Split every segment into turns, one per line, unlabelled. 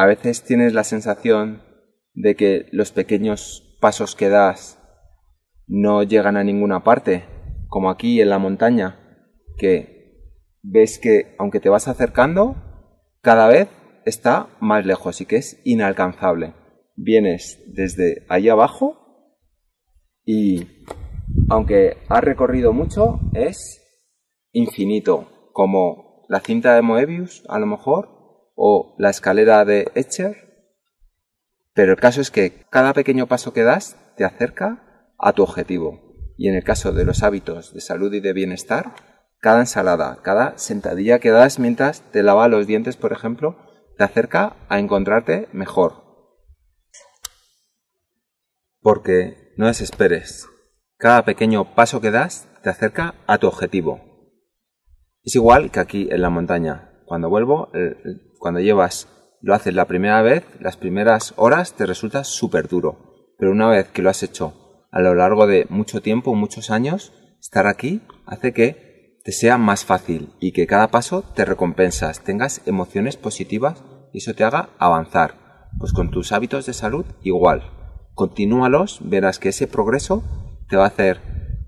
a veces tienes la sensación de que los pequeños pasos que das no llegan a ninguna parte, como aquí en la montaña, que ves que aunque te vas acercando, cada vez está más lejos y que es inalcanzable. Vienes desde ahí abajo y aunque has recorrido mucho, es infinito, como la cinta de Moebius, a lo mejor, o la escalera de Etcher. Pero el caso es que cada pequeño paso que das te acerca a tu objetivo. Y en el caso de los hábitos de salud y de bienestar, cada ensalada, cada sentadilla que das mientras te lavas los dientes, por ejemplo, te acerca a encontrarte mejor. Porque no desesperes. Cada pequeño paso que das te acerca a tu objetivo. Es igual que aquí en la montaña. Cuando vuelvo, cuando llevas, lo haces la primera vez, las primeras horas te resulta súper duro. Pero una vez que lo has hecho a lo largo de mucho tiempo, muchos años, estar aquí hace que te sea más fácil y que cada paso te recompensas, tengas emociones positivas y eso te haga avanzar. Pues con tus hábitos de salud igual. Continúalos, verás que ese progreso te va a hacer,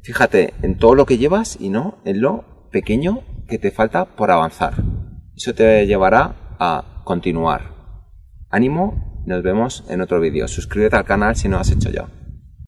fíjate en todo lo que llevas y no en lo pequeño que te falta por avanzar. Eso te llevará a continuar. Ánimo, nos vemos en otro vídeo. Suscríbete al canal si no lo has hecho ya.